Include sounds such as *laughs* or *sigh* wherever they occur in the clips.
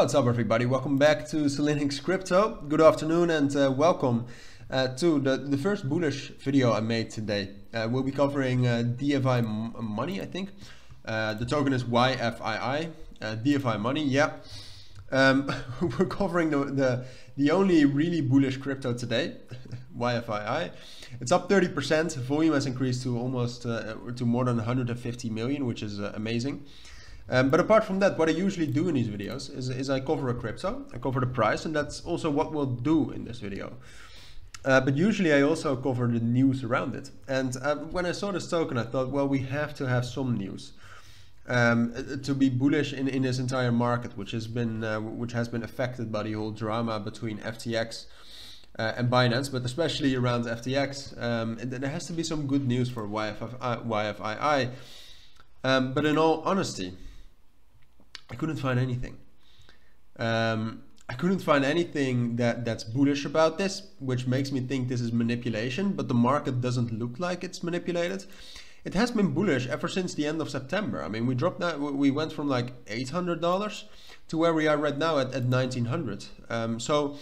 What's up everybody, welcome back to Cilinix Crypto. Good afternoon and uh, welcome uh, to the, the first bullish video I made today. Uh, we'll be covering uh, DFI money, I think. Uh, the token is YFII, uh, DFI money, yeah. Um, *laughs* we're covering the, the, the only really bullish crypto today, *laughs* YFII. It's up 30%, volume has increased to almost uh, to more than 150 million, which is amazing. Um, but apart from that, what I usually do in these videos is, is I cover a crypto, I cover the price, and that's also what we'll do in this video. Uh, but usually I also cover the news around it. And uh, when I saw this token, I thought, well, we have to have some news um, to be bullish in, in this entire market, which has been uh, which has been affected by the whole drama between FTX uh, and Binance, but especially around FTX. Um, there has to be some good news for YFI, YFII. Um, but in all honesty, I couldn't find anything. Um, I couldn't find anything that, that's bullish about this, which makes me think this is manipulation, but the market doesn't look like it's manipulated. It has been bullish ever since the end of September. I mean, we dropped that, we went from like $800 to where we are right now at, at 1900. Um, so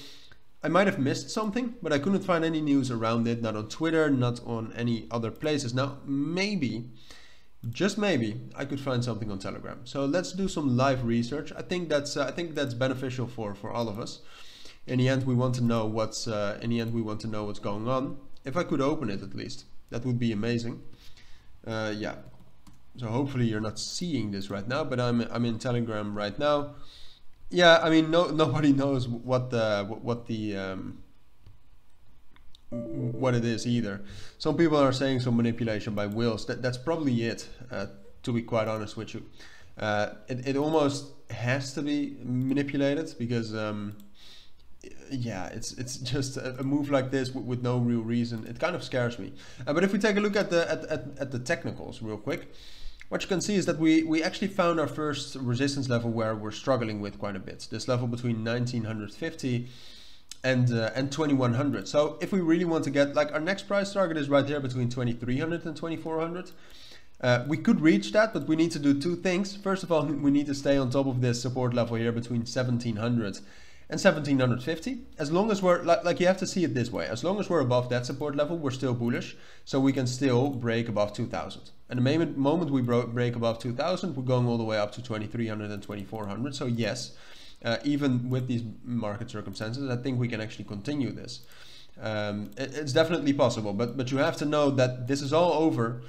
I might have missed something, but I couldn't find any news around it, not on Twitter, not on any other places. Now, maybe just maybe I could find something on Telegram. So let's do some live research. I think that's uh, I think that's beneficial for for all of us. In the end, we want to know what's uh, in the end we want to know what's going on. If I could open it at least, that would be amazing. Uh, yeah. So hopefully you're not seeing this right now, but I'm I'm in Telegram right now. Yeah, I mean no nobody *laughs* knows what the what the um, what it is either. Some people are saying some manipulation by whales. That, that's probably it, uh, to be quite honest with you. Uh, it, it almost has to be manipulated because, um, yeah, it's it's *laughs* just a, move like this with, with, no real reason. It kind of scares me. Uh, but if we take a look at the at, at, at the technicals real quick, what you can see is that we, we actually found our first resistance level where we're struggling with quite a bit. This level between 1950 and uh, and 2100 so if we really want to get like our next price target is right here between 2300 and 2400 uh, we could reach that but we need to do two things. First of all *laughs* we need to stay on top of this support level here between 1700 and 1750 as long as we're like, like you have to see it this way. As long as we're above that support level we're still bullish so we can still break above 2000 and the moment, moment we break above 2000 we're going all the way up to 2300 and 2400 so yes uh, even with these market circumstances, I think we can actually continue this. Um, it, it's definitely possible, but but you have to know that this is all over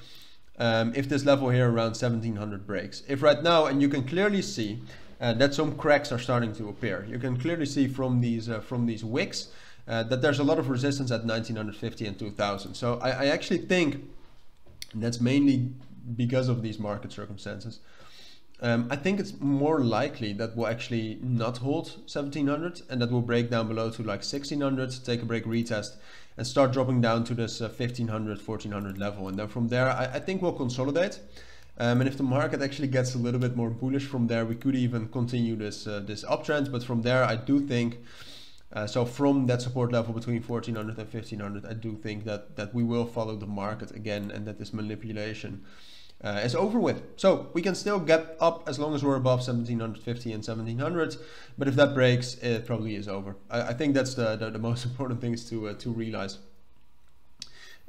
um, if this level here around 1700 breaks. If right now, and you can clearly see uh, that some cracks are starting to appear. You can clearly see from these uh, from these wicks uh, that there's a lot of resistance at 1950 and 2000. So I, I actually think that's mainly because of these market circumstances. Um, I think it's more likely that we'll actually not hold 1700 and that we'll break down below to like 1600, take a break retest and start dropping down to this uh, 1500, 1400 level. And then from there, I, I think we'll consolidate. Um, and if the market actually gets a little bit more bullish from there, we could even continue this uh, this uptrend. But from there, I do think, uh, so from that support level between 1400 and 1500, I do think that, that we will follow the market again and that this manipulation uh, is over with. So we can still get up as long as we're above 1750 and 1700, but if that breaks, it probably is over. I, I think that's the, the, the, most *laughs* important things to, uh, to realize.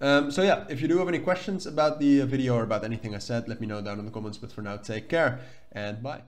Um, so yeah, if you do have any questions about the video or about anything I said, let me know down in the comments. But for now, take care and bye.